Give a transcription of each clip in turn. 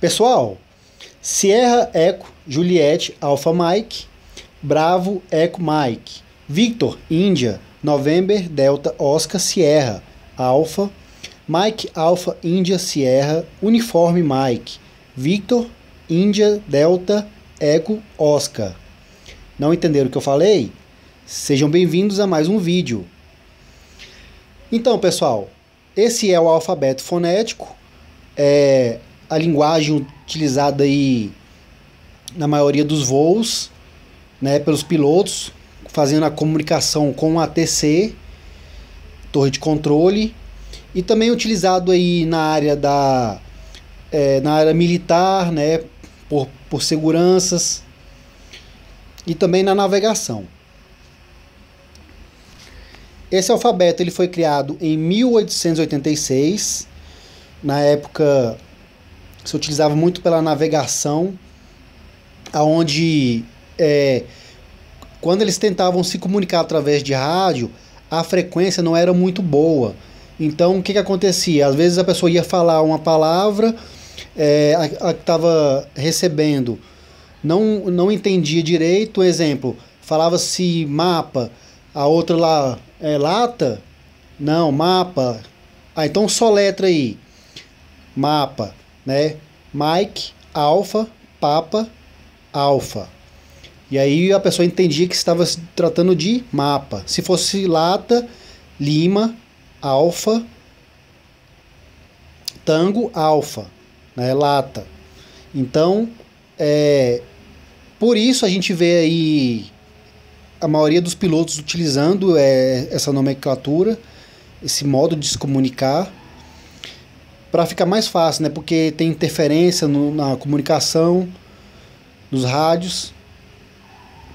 Pessoal, Sierra Eco Juliette Alpha Mike, Bravo Eco Mike, Victor Índia November Delta Oscar Sierra Alpha, Mike Alpha Índia Sierra Uniforme Mike, Victor Índia Delta Eco Oscar. Não entenderam o que eu falei? Sejam bem-vindos a mais um vídeo. Então, pessoal, esse é o alfabeto fonético. É a linguagem utilizada aí na maioria dos voos, né, pelos pilotos, fazendo a comunicação com a ATC, torre de controle, e também utilizado aí na área da é, na área militar, né, por, por seguranças e também na navegação. Esse alfabeto ele foi criado em 1886. Na época se utilizava muito pela navegação, aonde é, quando eles tentavam se comunicar através de rádio, a frequência não era muito boa. Então o que, que acontecia? Às vezes a pessoa ia falar uma palavra, é, a que estava recebendo não, não entendia direito. Um exemplo, falava-se mapa, a outra lá é lata? Não, mapa. Ah, então só letra aí. Mapa né? Mike, Alpha, Papa, Alpha. E aí a pessoa entendia que estava se tratando de mapa. Se fosse lata, Lima, Alfa, Tango, Alfa, né? Lata. Então, é, por isso a gente vê aí a maioria dos pilotos utilizando é, essa nomenclatura, esse modo de se comunicar para ficar mais fácil, né? Porque tem interferência no, na comunicação, nos rádios,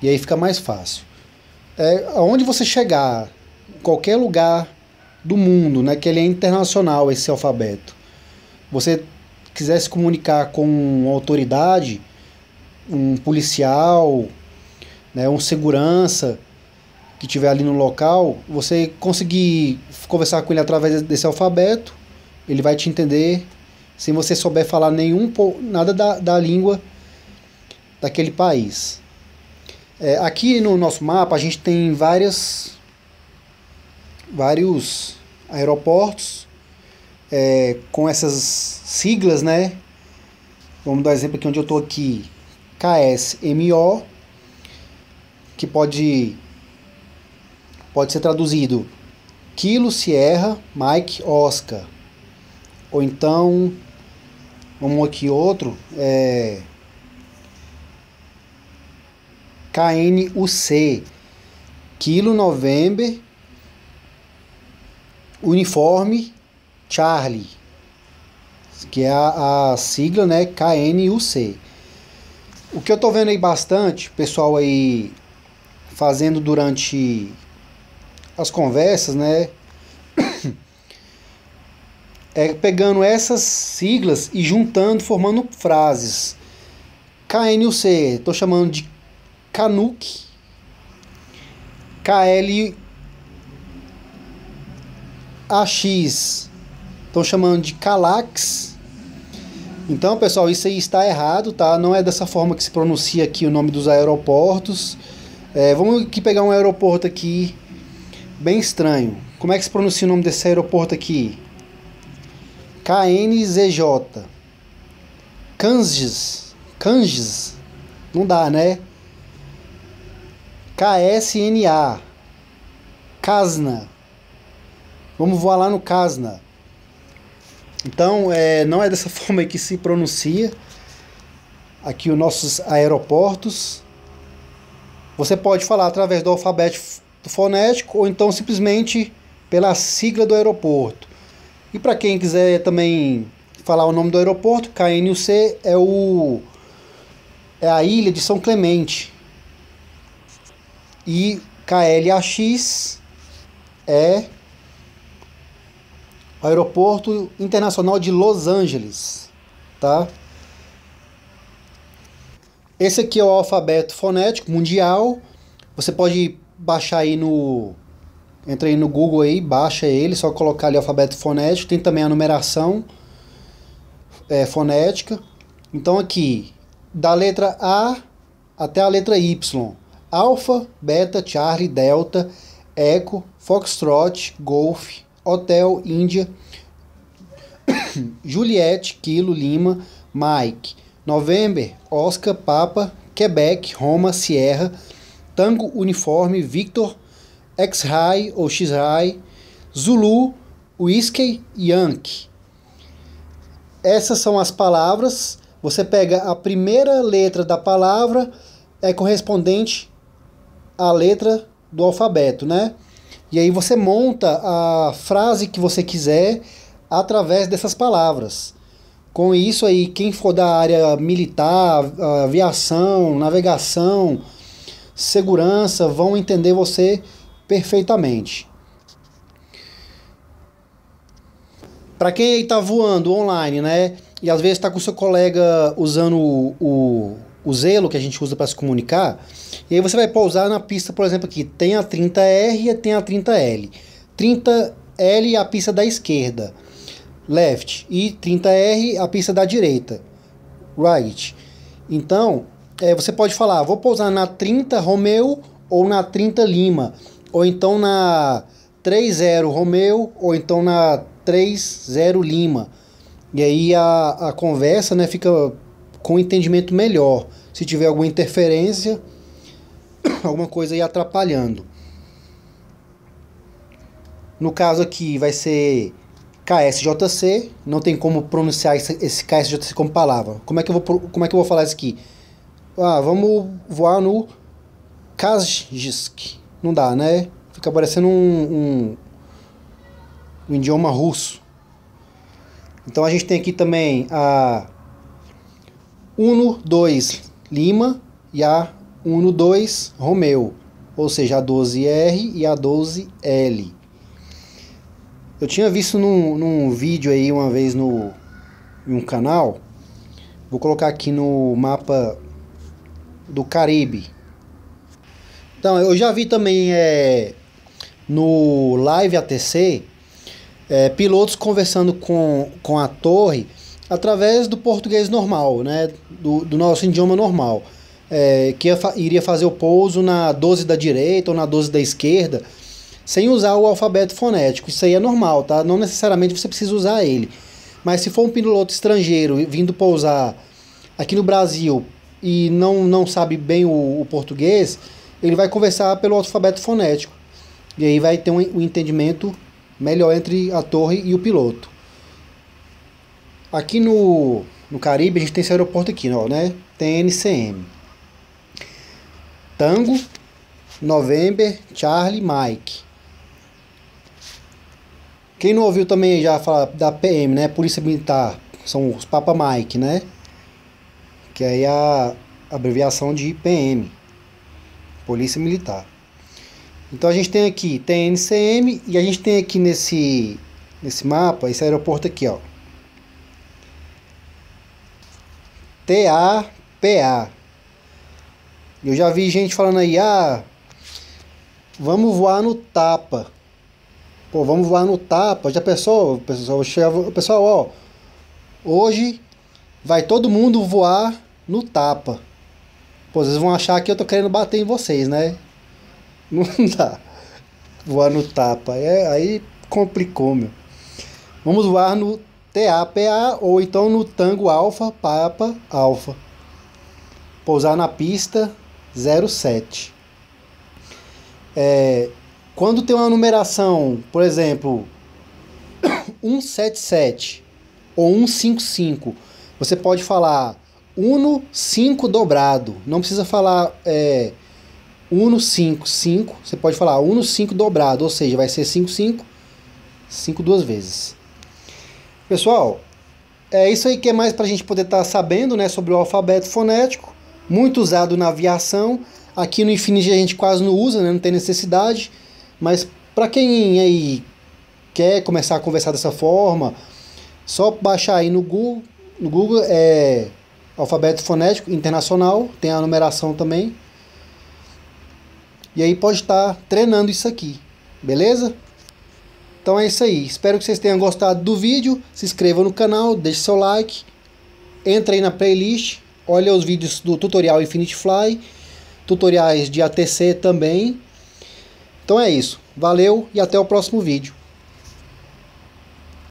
e aí fica mais fácil. É, aonde você chegar, qualquer lugar do mundo, né? Que ele é internacional esse alfabeto. Você quiser se comunicar com uma autoridade, um policial, né? Um segurança que tiver ali no local, você conseguir conversar com ele através desse alfabeto ele vai te entender sem você souber falar nenhum nada da, da língua daquele país. É, aqui no nosso mapa a gente tem várias vários aeroportos é, com essas siglas, né? Vamos dar um exemplo aqui onde eu estou aqui, KSMO, que pode pode ser traduzido Kilo Sierra Mike Oscar ou então, vamos aqui outro, é KNUC, Kilo November, Uniforme Charlie, que é a, a sigla, né, KNUC. O que eu tô vendo aí bastante, pessoal aí fazendo durante as conversas, né, é, pegando essas siglas e juntando, formando frases. KNUC, estou chamando de Canuck. KL AX, estão chamando de Calax. Então, pessoal, isso aí está errado, tá? Não é dessa forma que se pronuncia aqui o nome dos aeroportos. É, vamos aqui pegar um aeroporto aqui bem estranho. Como é que se pronuncia o nome desse aeroporto aqui? KNZJ. Kanjis. Kanjis. Não dá, né? KSNA. Kasna. Vamos voar lá no Kasna. Então, é, não é dessa forma que se pronuncia aqui os nossos aeroportos. Você pode falar através do alfabeto fonético ou então simplesmente pela sigla do aeroporto. E para quem quiser também falar o nome do aeroporto, KNUC é o é a ilha de São Clemente. E KLAX é o aeroporto internacional de Los Angeles, tá? Esse aqui é o alfabeto fonético mundial. Você pode baixar aí no Entra aí no Google aí, baixa ele, só colocar ali alfabeto fonético. Tem também a numeração é, fonética. Então aqui, da letra A até a letra Y. Alfa, Beta, Charlie, Delta, Echo, Foxtrot, Golf, Hotel, Índia, Juliette, Kilo, Lima, Mike, November, Oscar, Papa, Quebec, Roma, Sierra, Tango, Uniforme, Victor, X-Ray ou X-Ray, Zulu, Whiskey, Yankee. Essas são as palavras. Você pega a primeira letra da palavra, é correspondente à letra do alfabeto, né? E aí você monta a frase que você quiser através dessas palavras. Com isso aí, quem for da área militar, aviação, navegação, segurança, vão entender você perfeitamente. Para quem está voando online, né? E às vezes está com seu colega usando o, o, o Zelo que a gente usa para se comunicar, e aí você vai pousar na pista, por exemplo, aqui, tem a 30R e tem a 30L. 30L é a pista da esquerda, left, e 30R a pista da direita, right. Então, é, você pode falar, vou pousar na 30 Romeo ou na 30 Lima, ou então na 30 Romeo, ou então na 30 Lima. E aí a, a conversa né, fica com entendimento melhor. Se tiver alguma interferência, alguma coisa aí atrapalhando. No caso aqui vai ser KSJC, não tem como pronunciar esse, esse KSJC como palavra. Como é que eu vou, como é que eu vou falar isso aqui? Ah, vamos voar no Kazjisk. Não dá, né? Fica parecendo um, um, um idioma russo. Então a gente tem aqui também a Uno 2 Lima e a Uno 2 Romeo, ou seja, a 12R e a 12L. Eu tinha visto num, num vídeo aí uma vez no, em um canal, vou colocar aqui no mapa do Caribe. Então, eu já vi também é, no Live ATC é, pilotos conversando com, com a torre através do português normal, né, do, do nosso idioma normal, é, que iria fazer o pouso na 12 da direita ou na 12 da esquerda, sem usar o alfabeto fonético. Isso aí é normal, tá? Não necessariamente você precisa usar ele. Mas se for um piloto estrangeiro vindo pousar aqui no Brasil e não, não sabe bem o, o português, ele vai conversar pelo alfabeto fonético. E aí vai ter um, entendimento melhor entre a torre e o piloto. Aqui no, no Caribe a gente tem esse aeroporto aqui, ó, né? TNCM. Tango, November, Charlie, Mike. Quem não ouviu também já falar da PM, né? Polícia Militar. São os Papa Mike, né? Que aí é a abreviação de PM. Polícia Militar. Então a gente tem aqui TNCM e a gente tem aqui nesse, nesse mapa, esse aeroporto aqui, ó. TAPA. Eu já vi gente falando aí, ah, vamos voar no tapa. Pô, vamos voar no tapa. Já pensou, pessoal, pessoal, ó, hoje vai todo mundo voar no tapa. Pô, vocês vão achar que eu tô querendo bater em vocês, né? Não dá. Voar no tapa. É, aí complicou, meu. Vamos voar no TAPA ou então no Tango Alfa Papa Alfa. Pousar na pista 07. É, quando tem uma numeração, por exemplo, 177 ou 155, você pode falar Uno 5 dobrado. Não precisa falar é, Uno 5, 5. Você pode falar Uno 5 dobrado, ou seja, vai ser 5, 5, 5 duas vezes. Pessoal, é isso aí que é mais para a gente poder estar tá sabendo né, sobre o alfabeto fonético, muito usado na aviação. Aqui no Infinity a gente quase não usa, né, não tem necessidade, mas para quem aí quer começar a conversar dessa forma, só baixar aí no Google, no Google é alfabeto fonético internacional, tem a numeração também. E aí pode estar treinando isso aqui, beleza? Então é isso aí. Espero que vocês tenham gostado do vídeo. Se inscreva no canal, deixe seu like. entra aí na playlist, olha os vídeos do tutorial Infinity Fly, tutoriais de ATC também. Então é isso. Valeu e até o próximo vídeo.